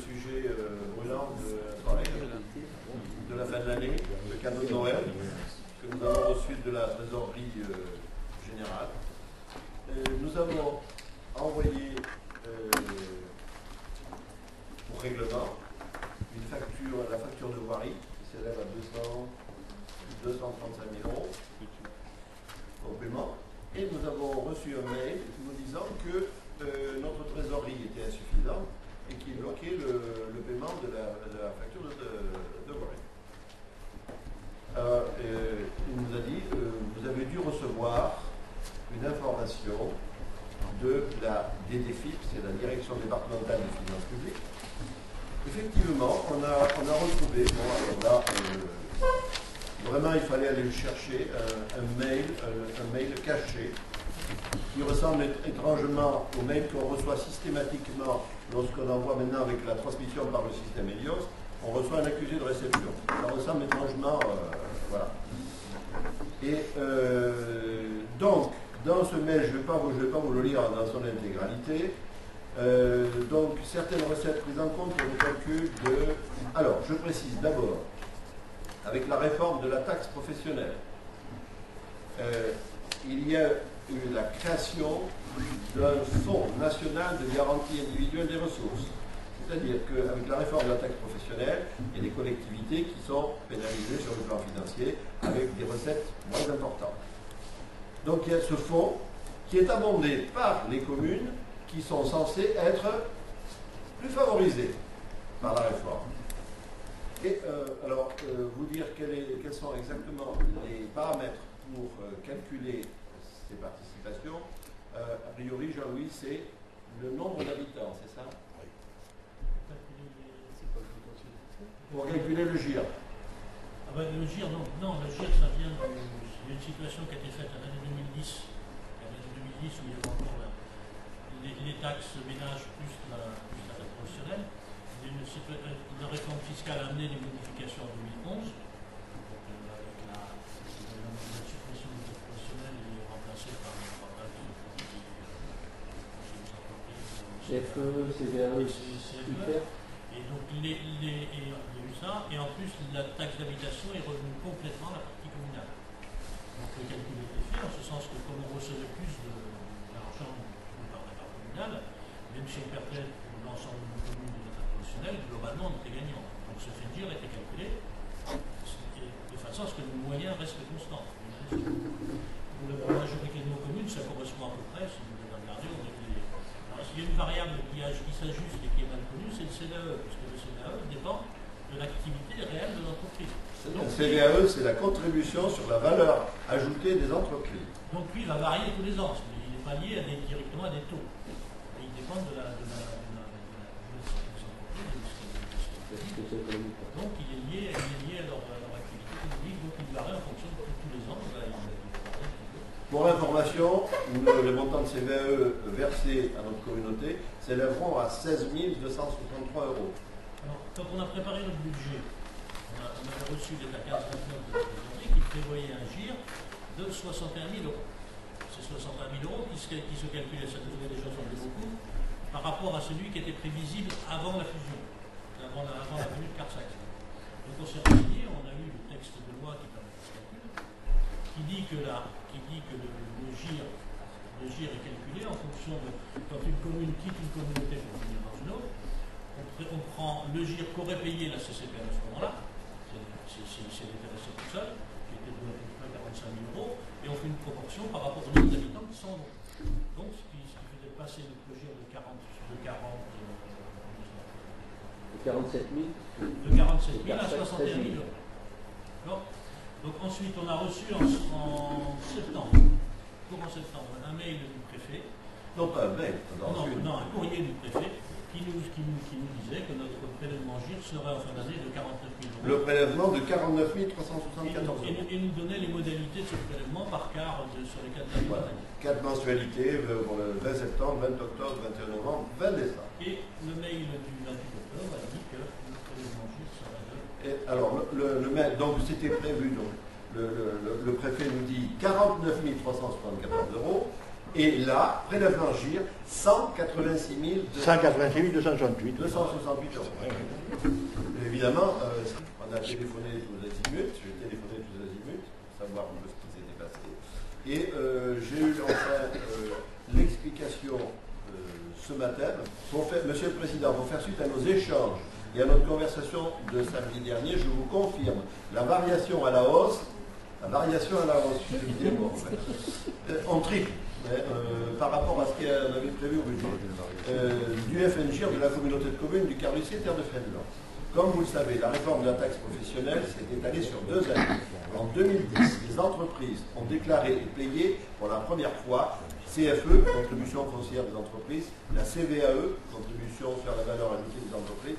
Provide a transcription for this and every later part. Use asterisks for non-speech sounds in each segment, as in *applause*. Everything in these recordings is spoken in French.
sujet euh, brûlant de la fin de l'année, le cadeau de Noël, que nous avons reçu de la trésorerie euh, générale. Euh, nous avons envoyé euh, pour règlement une facture, la facture de voirie qui s'élève à 200, 235 000 euros au paiement. Et nous avons reçu un mail nous disant que euh, notre trésorerie était insuffisante et qu'il bloquait le, le paiement de la, de la facture de, de, de voirie. Alors, euh, il nous a dit, euh, vous avez dû recevoir une information de la DDFIP, c'est la Des finances publiques. Effectivement, on a, on a retrouvé, là, euh, vraiment il fallait aller le chercher, un, mail, un, un mail caché, qui ressemble étr- étrangement au mail qu'on reçoit systématiquement lorsqu'on envoie maintenant avec la transmission par le système Helios, on reçoit un accusé de réception. Ça ressemble étrangement, euh, voilà. Et euh, donc, dans ce mail, je ne vais pas vous le lire dans son intégralité. Euh, donc, certaines recettes prises en compte pour le calcul de... Alors, je précise d'abord, avec la réforme de la taxe professionnelle, euh, il y a eu la création d'un fonds national de garantie individuelle des ressources. C'est-à-dire qu'avec la réforme de la taxe professionnelle, il y a des collectivités qui sont pénalisées sur le plan financier avec des recettes moins importantes. Donc il y a ce fonds qui est abondé par les communes qui sont censées être plus favorisées par la réforme. Et euh, alors, euh, vous dire quel est- quels sont exactement les paramètres pour euh, calculer ces participations, euh, a priori, Jean-Louis, c'est le nombre d'habitants, c'est ça? Pour calculer le GIR. Ah ben, le GIR, non, non, le GIR, ça vient du- d'une situation qui a été faite en l'année 2010. L'année 2010 où il y avait encore la- les, les taxes ménages plus la, plus la une, euh, la réforme fiscale a amené des modifications en 2011. Donc, euh, avec la, la, la suppression de taxe professionnelle est remplacée par la taxe CFE, CVAE, super. Et donc, les, les, et il y a eu ça, et en plus, la taxe d'habitation est revenue complètement à la partie communale. Donc, le calcul été fait, en ce sens que comme on recevait plus de, d'argent par la part communale, même si on perdait pour l'ensemble de nos communes de notre professionnel, globalement, on était gagnant. Donc, ce fait dire été calculé de façon à ce que le moyen reste constant. Pour la majorité de nos communes, ça correspond à peu près, si vous voulez regarder, on était alors, s'il y a une variable qui, s'ajuste et qui est mal connue, c'est le CVAE, puisque le CVAE dépend de l'activité réelle de l'entreprise. Le CVAE, c'est la contribution sur la valeur ajoutée des entreprises. Donc lui, il va varier tous les ans, qu'il n'est pas lié à des- directement à des taux. De la, de la, de de. Donc il est lié, il est lié à leur, à leur activité économique, donc il varie en fonction de tous les ans. Pour information, le- les montants de CVAE versés à notre communauté s'élèveront à 16 263 euros. Alors, quand on a préparé notre budget, on, a- on avait reçu 15 29 de la qui prévoyait un GIR de 61 000 euros. Ces 61 000 euros qui se, qui se calculaient, ça devrait déjà par rapport à celui qui était prévisible avant la fusion, avant la, venue de Carsac. Donc on s'est renseigné, on a eu le texte de loi qui permet ce calcul, qui dit que, qui dit que le, GIR, est calculé en fonction de quand une commune quitte une communauté pour venir dans une autre, on, pr- on prend le GIR qu'aurait payé la CCPM à ce moment-là, c'est- l'intéressé tout seul, qui était de à peu près 45 000 euros, et on fait une proportion par rapport au nombre d'habitants qui sont donc. Ce qui, ce qui passer de 40, de 40, euh, 47 000. de 47 000 à Carsac, 61 000 13 000. euros. D'accord Donc ensuite, on a reçu en, en septembre, courant septembre, un mail du préfet, Non, pas un mail, non, un courrier du préfet, qui nous, qui, nous, qui nous disait que notre prélèvement GIR serait en fin d'année de 49 000 euros. Le prélèvement de 49 Et 374 nous, et euros. et nous donnait les modalités de ce prélèvement par quart de- sur les 4 dernières Voilà. années. Quatre mensualités euh, pour le 20 septembre, 20 octobre, 21 novembre, 20 décembre. Et le mail du 28 octobre a dit que le prélèvement GIR serait de Et alors, le, mail- donc c'était prévu, donc le- le préfet nous dit 49 374 euros, Et là, prélèvement GIR, 186 186 268. 268 euros. évidemment, euh, on a téléphoné tous les azimuts, j'ai téléphoné tous les azimuts, pour savoir un peu ce qui s'était passé. Et euh, j'ai eu enfin euh, l'explication ce matin, pour faire, Monsieur le Président, pour faire suite à nos échanges et à notre conversation de samedi dernier, je vous confirme la variation à la hausse, la variation à la hausse, en triple. Euh, par rapport à ce qu'on avait prévu au budget euh, du FNGIR de la communauté de communes du Carlucier Terre de Fénelon. Comme vous le savez, la réforme de la taxe professionnelle s'est étalée sur deux années. En 2010, les entreprises ont déclaré et payé pour la première fois CFE, contribution foncière des entreprises, la CVAE, contribution sur la valeur ajoutée des entreprises.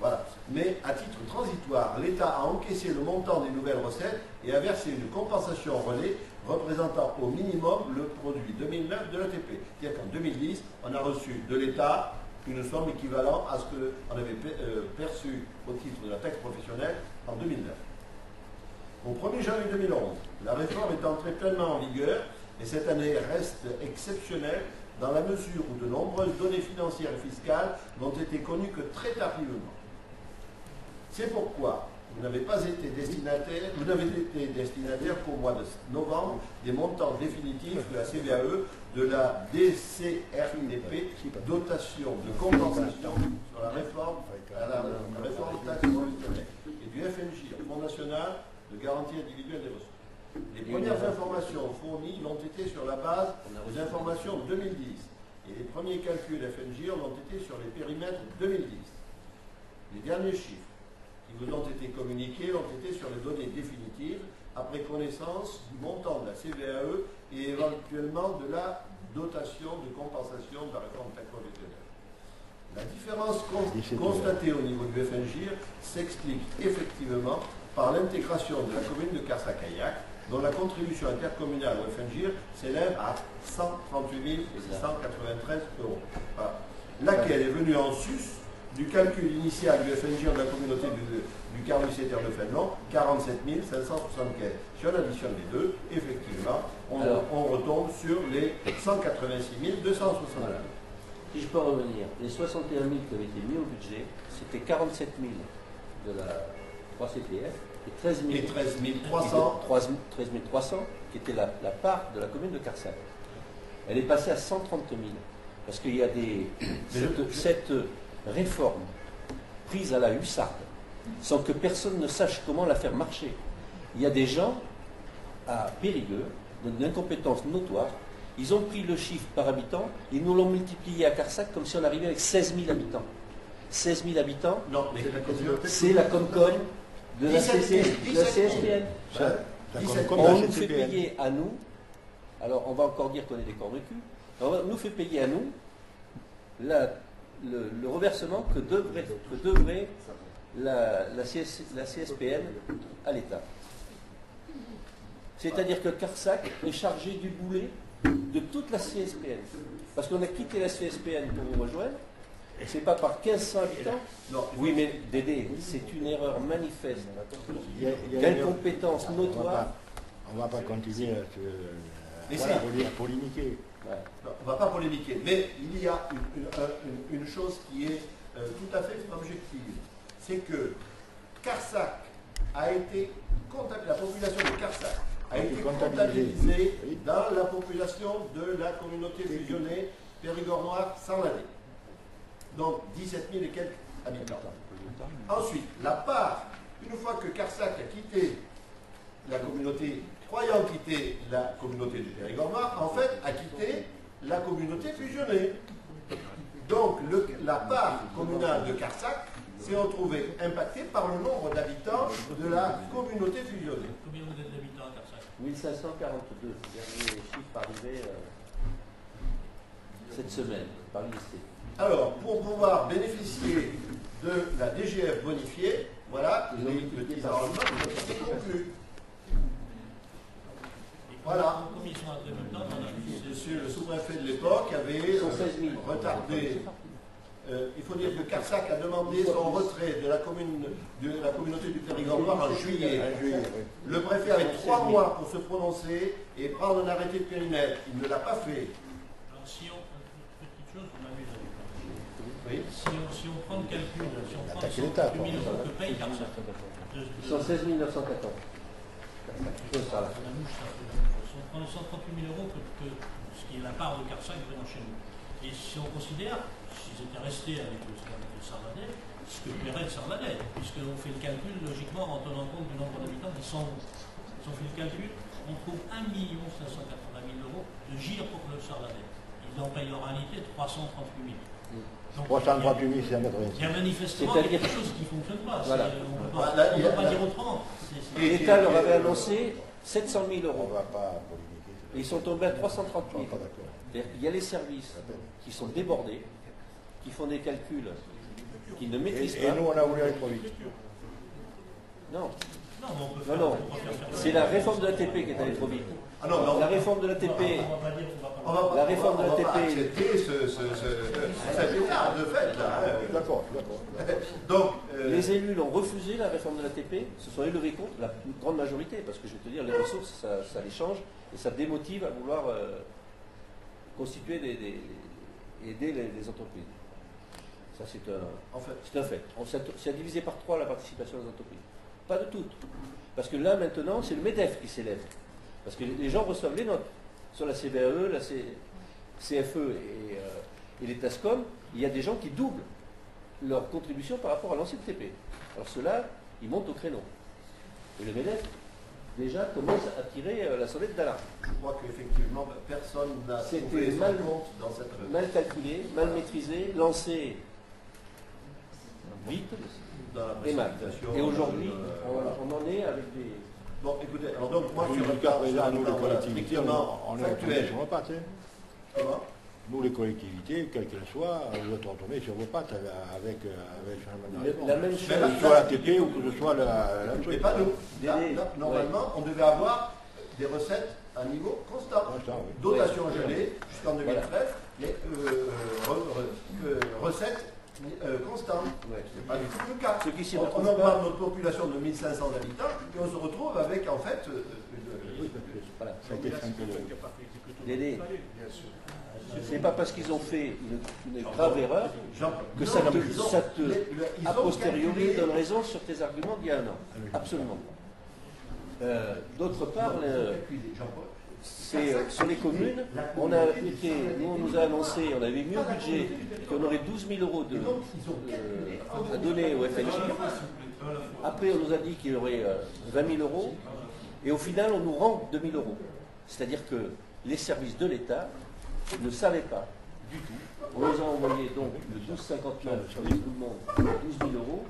Voilà. Mais à titre transitoire, l'État a encaissé le montant des nouvelles recettes et a versé une compensation relais représentant au minimum le produit 2009 de l'ATP. C'est-à-dire qu'en 2010, on a reçu de l'État une somme équivalente à ce qu'on avait euh, perçu au titre de la taxe professionnelle en 2009. Au 1er janvier 2011, la réforme est entrée pleinement en vigueur et cette année reste exceptionnelle dans la mesure où de nombreuses données financières et fiscales n'ont été connues que très tardivement. C'est pourquoi vous n'avez pas été destinataire, vous n'avez été destinataire qu'au mois de novembre des montants définitifs de la CVAE, de la DCRDP, dotation de compensation sur la réforme, à la, réforme taxe et du FNJ, Fonds national de garantie individuelle des ressources. Les premières informations fournies l'ont été sur la base des informations 2010 et les premiers calculs FNJ l'ont été sur les périmètres 2010. Les derniers chiffres qui vous ont été communiqués ont été sur les données définitives après connaissance du montant de la CVAE et éventuellement de la dotation de compensation de la réforme professionnelle. La différence constatée au niveau du FNGIR s'explique effectivement par l'intégration de la commune de Carsacayac, dont la contribution intercommunale au FNGIR s'élève à 138 693 euros. Laquelle est venue en sus du calcul initial du FNG de la communauté du, du de Fénelon, 47 575. Si on additionne les deux, effectivement, on, retombe sur les 186 260. Si je peux revenir, les 61 000 qui avaient été mis au budget, c'était 47 000 de la 3CPF et 13 000, et 13 300. 13 300 qui était la, part de la commune de Carsac. Elle est passée à 130 000 parce qu'il y a des. Réforme prise à la hussarde, sans que personne ne sache comment la faire marcher. Il y a des gens à Périgueux, d'une incompétence notoire, ils ont pris le chiffre par habitant, ils nous l'ont multiplié à Carsac comme si on arrivait avec 16 000 habitants. 16 000 habitants, c'est la Comcom de la, CSPN. On nous fait payer à nous, alors on va encore dire qu'on est des corps de cul, on nous fait payer à nous la le, reversement que devrait, devrait la, la, CSPN à l'État. C'est-à-dire que Carsac est chargé du boulet de toute la CSPN. Parce qu'on a quitté la CSPN pour vous rejoindre. C'est pas par 1500 habitants non, Oui, mais Dédé, c'est une erreur manifeste. D'incompétence notoire. On ne va pas continuer à polémiquer on ne va pas polémiquer, mais il y a une, chose qui est euh, tout à fait objective. C'est que Carsac a été la population de Carsac a été comptabilisée dans la population de la communauté fusionnée Périgord Noir sans l'année. Donc 17 000 et quelques habitants. Ensuite, la part, une fois que Carsac a quitté la communauté croyant quitter la communauté du Périgord en fait, a quitté la communauté fusionnée. Donc, la part communale de Carsac s'est retrouvée impactée par le nombre d'habitants de la communauté fusionnée. Combien vous êtes d'habitants à Carsac? 1542, dernier chiffre arrivé euh, cette semaine par l'INSEE. Alors, pour pouvoir bénéficier de la DGF bonifiée, voilà, les petits arrangements ont été conclus. Voilà. Monsieur le sous-préfet de l'époque avait retardé euh, il faut dire que Carsac a demandé son retrait de la, commune, de la communauté du Périgord noir en juillet. Le préfet avait trois mois pour se prononcer et prendre un arrêté de périmètre. Il ne l'a pas fait. Alors, si on. Petite chose, je m'amuse avec ça. Oui. Si on, si on prend le calcul, si on prend Attaquer les l'État, 138 000 euros que paye Carsac, de- Ils de- sont 16 914. C'est ça, là. La mouche, ça fait la mouche. Si on prend les 138 000 euros, que, que- ce qui est la part de Carsac vraiment chez nous, et si on considère, s'ils étaient restés avec le, avec le ce que paierait le Sarladais, puisqu'on fait le calcul logiquement en tenant compte du nombre d'habitants qui sont. Si on fait le calcul, on trouve 1 580 000 euros de gire pour le Sarladais. Ils en payent en réalité 338 000. Donc, 338 il y a 686. manifestement quelque chose qui ne fonctionne pas. C'est- Voilà. On ne peut Voilà, pas, on il y peut a- pas dire autrement. C'est- c'est- Et- L'État leur avait annoncé 700 000 On euros. ne va pas ils sont tombés à Je 330 suis 000. pas d'accord. C'est-à-dire qu'il y a les services qui sont débordés, qui font des calculs qu'ils ne maîtrisent Et, et pas. nous, on a voulu aller trop vite. Non, Non, on non, on C'est la réforme de l'ATP qui est allée trop vite. Ah non, non. La réforme de l'ATP, On pas on On pas. pas- La réforme on de la pas TP. accepter ce, de fait là. Hein. D'accord, d'accord. *laughs* Donc, les élus l'ont refusé, la réforme de l'ATP, se sont élevés contre, la plus grande majorité, parce que je vais te dire, les ressources, ça, ça les change et ça démotive à vouloir euh, constituer des, des- aider les, les entreprises. Ça, c'est un, en fait, C'est un fait. On s'est divisé par trois la participation des entreprises. Pas de toutes. Parce que là, maintenant, c'est le MEDEF qui s'élève. Parce que les gens reçoivent les notes. Sur la CVAE, la C- CFE et, euh, et les TASCOM, il y a des gens qui doublent leur contribution par rapport à l'ancien TP. Alors ceux-là, ils montent au créneau. Et le MEDEF, déjà, commence à tirer euh, la sonnette d'alarme. je crois qu'effectivement, personne n'a C'était mal- dans cette Mal calculé, mal maîtrisé, lancé vite dans la et mal. Et aujourd'hui, Euh, on, voilà. on en est avec des... Bon, écoutez, alors donc moi, sur le nous, les collectivités, on, est factuel. Comment? Nous, les collectivités, quelles qu'elles soient, vous êtes retombés sur vos pattes avec, avec, le la même chose. Que ce soit la TP ou que ce soit la, Mais pas nous. Des- Là, là, normalement, on devait avoir des recettes à niveau constant. Constant, oui. Dotation gelée jusqu'en 2013, mais euh, re- re- euh, recettes euh, constantes. Ouais. C'est pas du tout le cas. On, on augmente notre population de 1500 habitants et on se retrouve avec en fait. euh, euh, Voilà. Dédé, c'est pas parce qu'ils ont fait une, grave erreur que ça te, a posteriori, donne raison sur tes arguments d'il y a un an. Absolument. Euh, D'autre part, euh, sur les communes, on a été, nous on nous a annoncé, on avait mis au budget qu'on aurait 12 000 euros euh, à donner au FNJ. Après, on nous a dit qu'il y aurait euh, 20 000 euros. Et au final, on nous rend 2 000 euros. C'est-à-dire que les services de l'État ne savaient pas du tout. On nous a envoyé donc le 12,59 sur les tout le monde, 12 000 euros.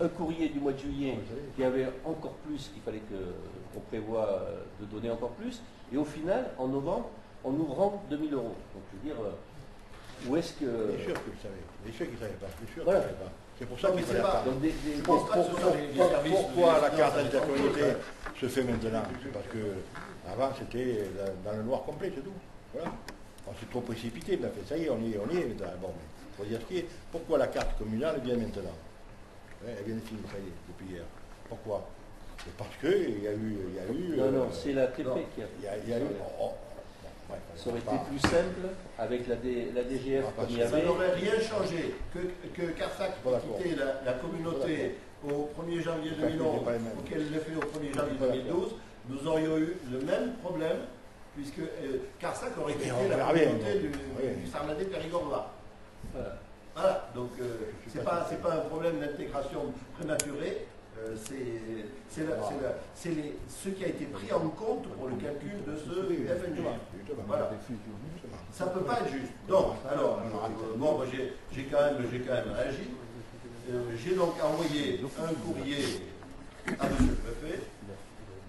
Un courrier du mois de juillet qui avait encore plus, qu'il fallait qu'on prévoit euh, de donner encore plus. Et au final, en novembre, on nous rend 2 000 euros. Donc je veux dire, euh, où est-ce que... Bien sûr qu'ils savaient. Bien sûr qu'ils ne savaient pas. Bien sûr qu'ils Voilà. ne savaient pas. C'est pour ça Non, qu'il mais ne fallait pas-. Donc des, les- les Pour- Pourquoi de- la carte de- de- se fait maintenant C'est parce que avant c'était dans- dans le noir complet, c'est tout. Voilà. On s'est trop précipité, mais en fait, ça y est, on y est, on y est. Bon, mais faut dire ce qui est. Pourquoi la carte communale vient maintenant Ouais, Elle vient de finir, ça y est, depuis hier. Pourquoi? C'est parce qu'il y a eu. Il y a eu Non, non, euh, c'est la TP non. qui a il y a, il y a eu. oh, oh, bon, Ça aurait été pas- plus simple avec la, D- la DGF Ah, pas comme il y sûr. Ça avait. n'aurait rien changé que, que Carsac quittait la, la communauté au 1er janvier Parce que 2011 c'est pas les mêmes. ou qu'elle l'ait fait au 1er janvier Pas d'accord. 2012, nous aurions eu le même problème puisque euh, Carsac aurait quitté la communauté du. Oui. du Sarnadé Périgord-Noir. Voilà. Voilà, donc euh, c'est pas pas, c'est pas un problème d'intégration prématurée, euh, c'est c'est la- c'est la- c'est les- ce qui a été pris en compte pour le calcul de ce justement. Voilà. Ça ne peut pas être juste. Donc, alors, euh, bon, moi, j'ai j'ai quand, même- j'ai quand même réagi. Euh, j'ai donc envoyé un courrier à M. le préfet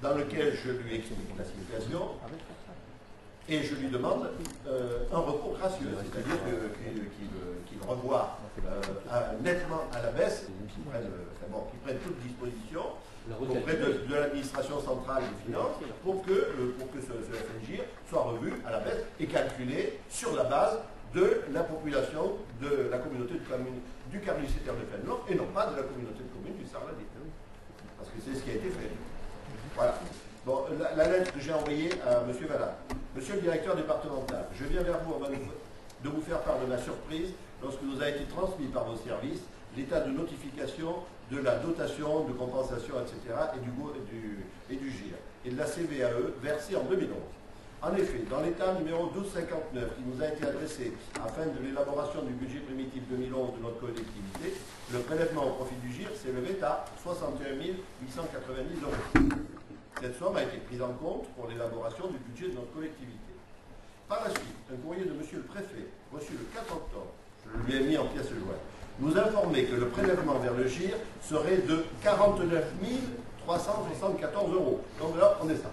dans lequel je lui explique la situation et je lui demande euh, un recours gracieux, c'est-à-dire qu'il qu'il revoie euh, à- nettement à la baisse, qu'il prenne, euh, enfin bon, qu'il prenne toute disposition auprès de, de l'administration centrale des finances pour que, euh, pour que ce, ce FNGIR soit revu à la baisse et calculé sur la base de la population de la communauté de communes du Carnicétaire de Fénelon et non pas de la communauté de communes du Sarladé. Parce que c'est ce qui a été fait. Voilà. Bon, la, la lettre que j'ai envoyée à M. Vallat. Monsieur le directeur départemental, je viens vers vous avant de vous faire part de ma surprise lorsque nous a été transmis par vos services l'état de notification de la dotation de compensation, etc., et du, GIR, et de la CVAE versée en 2011. En effet, dans l'état numéro 1259 qui nous a été adressé afin de l'élaboration du budget primitif 2011 de notre collectivité, le prélèvement au profit du GIR s'élevait à 61 890 euros. Cette somme a été prise en compte pour l'élaboration du budget de notre collectivité. Par la suite, un courrier de M. le préfet, reçu le 4 octobre, je lui ai mis en pièce jointe, nous informait que le prélèvement vers le GIR serait de 49 374 euros. Donc là, on est ça.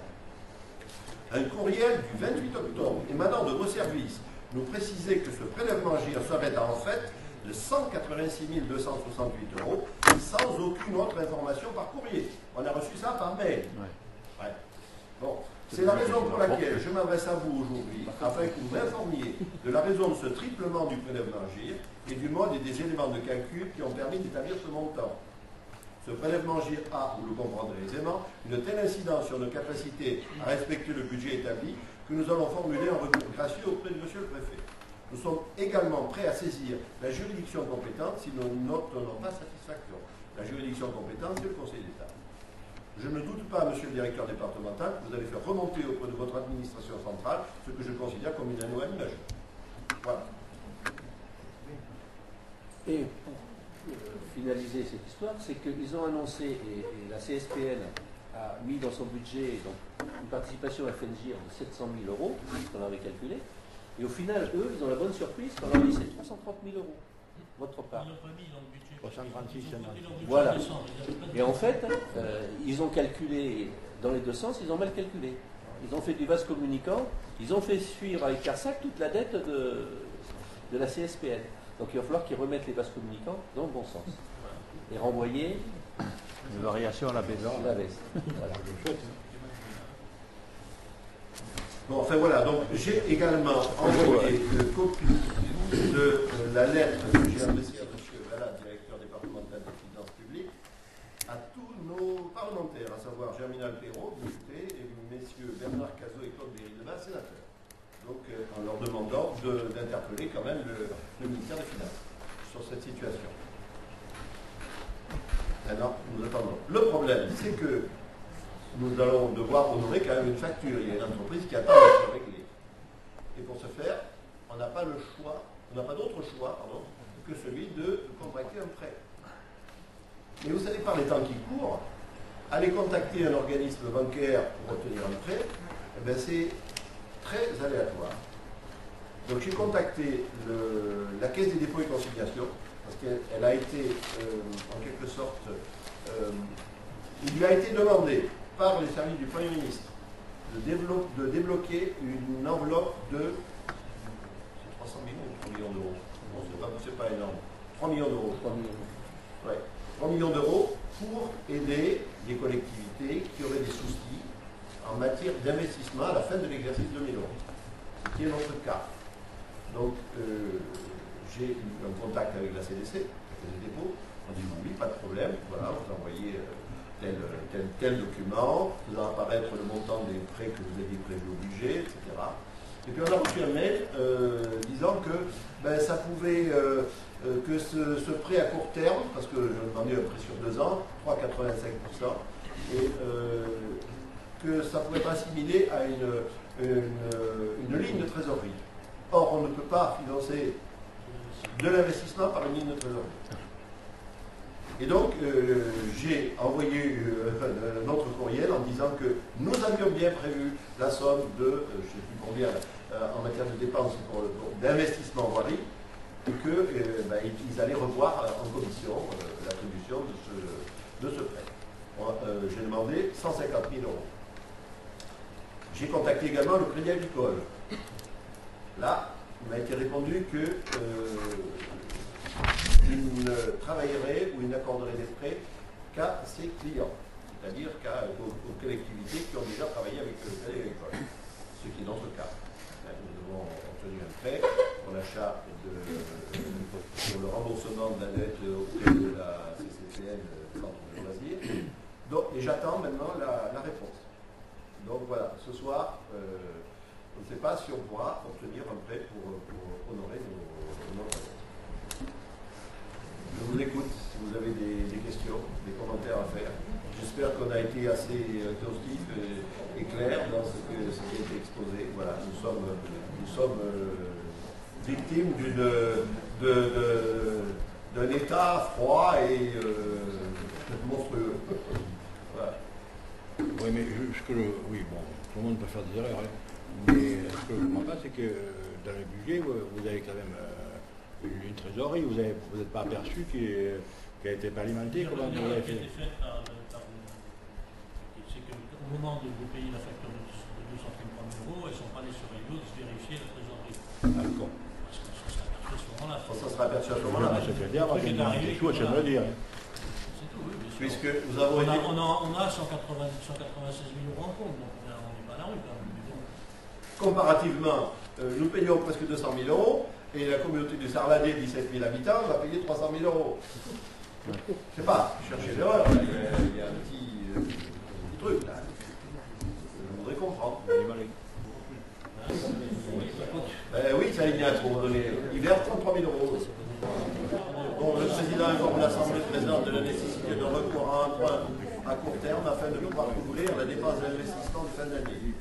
Un courriel du 28 octobre émanant de vos services nous précisait que ce prélèvement GIR serait en fait de 186 268 euros sans aucune autre information par courrier. On a reçu ça par mail. Bon, c'est la raison pour laquelle je m'adresse à vous aujourd'hui afin que vous m'informiez de la raison de ce triplement du prélèvement GIR et du mode et des éléments de calcul qui ont permis d'établir ce montant. Ce prélèvement GIR a, vous le comprendrez aisément, une telle incidence sur nos capacités à respecter le budget établi que nous allons formuler un recours gracieux auprès de Monsieur le Préfet. Nous sommes également prêts à saisir la juridiction compétente si nous n'obtenons pas satisfaction. La juridiction compétente, c'est le Conseil d'État. Je ne doute pas, monsieur le directeur départemental, que vous allez faire remonter auprès de votre administration centrale ce que je considère comme une anomalie majeure. Voilà. Et pour finaliser cette histoire, c'est qu'ils ont annoncé, et, la CSPN a mis dans son budget une participation à FNGIR de 700 000 euros, qu'on avait calculé, et au final, eux, ils ont la bonne surprise qu'on leur dit c'est 330 000 euros, votre part. 336, Voilà. Et en fait, euh, ils ont calculé dans les deux sens, ils ont mal calculé. Ils ont fait du vase communicant, ils ont fait suivre avec CARSAC toute la dette de, de la CSPN. Donc il va falloir qu'ils remettent les vases communicants dans le bon sens. Et renvoyer une variation à la baisse. la baisse. Voilà. Bon, enfin voilà, donc j'ai également envoyé une copie de la lettre que j'ai adressée à M. Vallat, directeur départemental des finances publiques, à tous nos parlementaires, à savoir Germinal Perrault, député, et messieurs Bernard Cazot et Claude Béril-Debat, sénateurs donc euh, en leur demandant d'interpeller quand même le, ministère des Finances sur cette situation. Maintenant, nous attendons. Le problème, c'est que nous allons devoir honorer quand même une facture. Il y a une entreprise qui attend d'être réglée. Et pour ce faire, on n'a pas le choix, on n'a pas d'autre choix que celui de contracter un prêt. Mais vous savez, par les temps qui courent, aller contacter un organisme bancaire pour obtenir un prêt, eh ben, c'est très aléatoire. Donc j'ai contacté la Caisse des dépôts et consignations, parce qu'elle a été, euh, en quelque sorte, euh, il lui a été demandé par les services du Premier ministre de, débloquer une enveloppe de 300 millions 3 millions d'euros. Bon, c'est pas, énorme. 3 millions d'euros. 3 millions. 3 millions d'euros pour aider les collectivités qui auraient des soucis en matière d'investissement à la fin de l'exercice 2011, ce qui est notre cas. Donc, euh, j'ai eu un contact avec la CDC, avec les dépôts, on dit oui, pas de problème, voilà, vous envoyez euh, tel, tel, tel, document, vous apparaître le montant des prêts que vous aviez prévus au budget, etc. Et puis on a reçu un mail euh, disant que ben, ça pouvait, que ce, prêt à court terme, parce que je demandais un prêt sur deux ans, 3,85%, et que ça pouvait être assimilé à une, une, ligne de trésorerie. Or, on ne peut pas financer de l'investissement par une ligne de trésorerie. Et donc, euh, j'ai envoyé euh, un autre courriel en disant que nous avions bien prévu la somme de, euh, je ne sais plus combien, en matière de dépenses d'investissement voirie, et qu'ils ben, allaient revoir en commission l'attribution de ce, de ce prêt. j'ai demandé 150 000 euros. J'ai contacté également le Crédit Agricole. Là, il m'a été répondu euh, ne travaillerait ou il n'accorderait des prêts qu'à ses clients, c'est-à-dire aux, collectivités qui ont déjà travaillé avec le Crédit Agricole, ce qui est notre cas. Obtenu un prêt, sur l'achat de, sur le remboursement de la dette auprès de la CCPN, Centre de loisirs. Et j'attends maintenant la, réponse. Donc voilà, ce soir, euh, on ne sait pas si on pourra obtenir un prêt pour, pour honorer nos, nos dettes. Je vous écoute si vous avez des, des questions, des commentaires à faire. J'espère qu'on a été assez euh, exhaustif et, et clair dans ce, que, ce qui a été exposé. Voilà, nous sommes, nous sommes euh, victimes d'une, de, de- d'un état froid et euh, monstrueux. Voilà. Oui, mais je- ce que je- oui, bon, tout le monde peut faire des erreurs, hein. mais ce que je ne comprends pas, c'est que euh, dans le budget, vous, vous avez quand même euh, une, trésorerie, vous n'êtes vous êtes pas aperçu qui n'a été pas alimentée, comment vous l'avez a fait qu'au moment de vous payer la facture 233 000 euros, elles sont pas allées sur Elio de vérifier la trésorerie. D'accord. Parce se sera aperçu à ce moment-là. Sera aperçu à ce Je moment-là. moi, je le dire. hein. C'est tout, oui, bien sûr. Puisque nous avons On a, on a, on a 180 196 000 euros en compte, donc on est- on n'est pas à la rue quand même. Comparativement, euh, nous payons presque 200 000 euros et la communauté du Sarladé, 17 000 habitants, va payer 300 000 euros. Je sais pas, cherchez l'erreur, là, il y a, il y a un petit, euh, petit truc là. Je voudrais comprendre. Ben à verse 33 000 euros. Le président informe l'Assemblée présidente de la nécessité de recours à un emprunt à court terme afin de pouvoir couvrir la dépense d'investissement de fin d'année.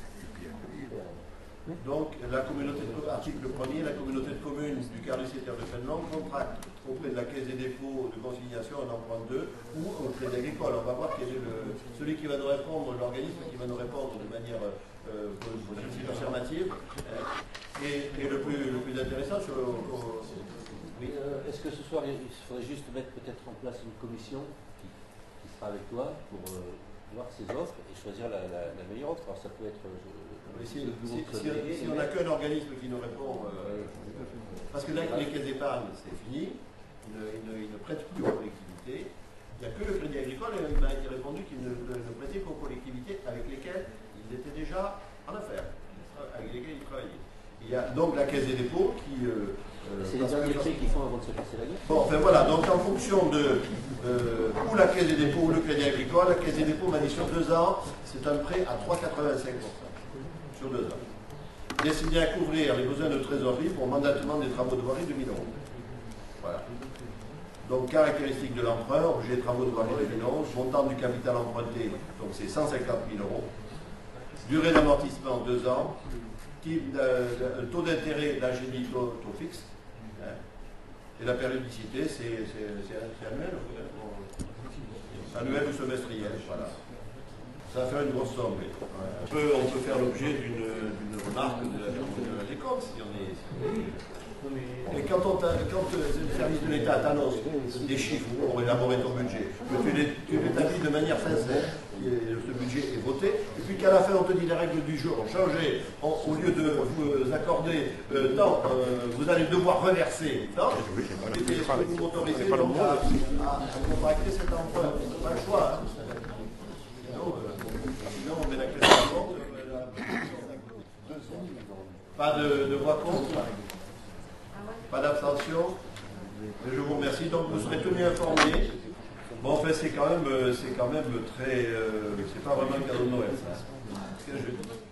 Donc, la communauté de, article 1er, la communauté de communes du du de Fénelon contracte auprès de la Caisse des dépôts de consignation un emprunt 2 ou au Crédit Agricole. On va voir quel est le, celui qui va nous répondre, l'organisme qui va nous répondre de manière euh, positive, affirmative. Et, et le, plus, le plus intéressant oui. Euh, Est-ce que ce soir, il faudrait juste mettre peut-être en place une commission qui, qui sera avec toi pour euh, voir ces offres et choisir la, la- la meilleure offre? Alors ça peut être euh, si, on n'a qu'un organisme qui nous répond, euh, parce que là, les caisses d'épargne, c'est fini, ils ne, ils ne- ils ne prêtent plus aux collectivités. Il n'y a que le Crédit Agricole, et il m'a été répondu qu'il ne, ne- ne prêtait qu'aux collectivités avec lesquelles ils étaient déjà en affaires, avec lesquelles ils travaillaient. Il y a donc la Caisse des dépôts qui... euh, euh, C'est les derniers prix qu'ils font avant de se passer la guerre. Bon, enfin voilà, donc en fonction de euh, ou la Caisse des dépôts ou le Crédit Agricole, la Caisse des dépôts m'a dit sur deux ans, c'est un prêt à 3,85% sur deux ans. Destiné à couvrir les besoins de trésorerie pour mandatement des travaux de voirie de 1000 euros. Voilà. Donc caractéristiques de l'emprunt, objet travaux de voirie de 1000 euros, montant du capital emprunté, donc c'est 150 000 euros. Durée d'amortissement deux ans, type de, de- taux d'intérêt d'ingénie taux, taux fixe. hein. Et la périodicité, c'est annuel ou- Annuel ou semestriel, voilà. Ça va faire une grosse somme. Ouais. On, peut, on peut faire l'objet d'une remarque de la de des comptes si on est. Et quand, on quand euh, le service de l'État t'annonce des chiffres pour élaborer ton budget, que tu les- tu l'établis de manière sincère, ce budget est voté, et puis qu'à la fin on te dit les règles du jeu ont changé, En- au lieu de vous accorder euh, tant, euh, vous allez devoir reverser tant, et puis, vous m'autorisez à- à contracter cet emprunt? C'est pas le choix. hein. Sinon, euh, sinon, on met la clé sur la porte. euh, la- Pas de, voix contre Pas d'abstention Je vous remercie. Donc vous serez tenus informés. Bon, en fait, c'est quand même, euh, c'est quand même très. euh, c'est pas vraiment le cadeau de Noël, ça.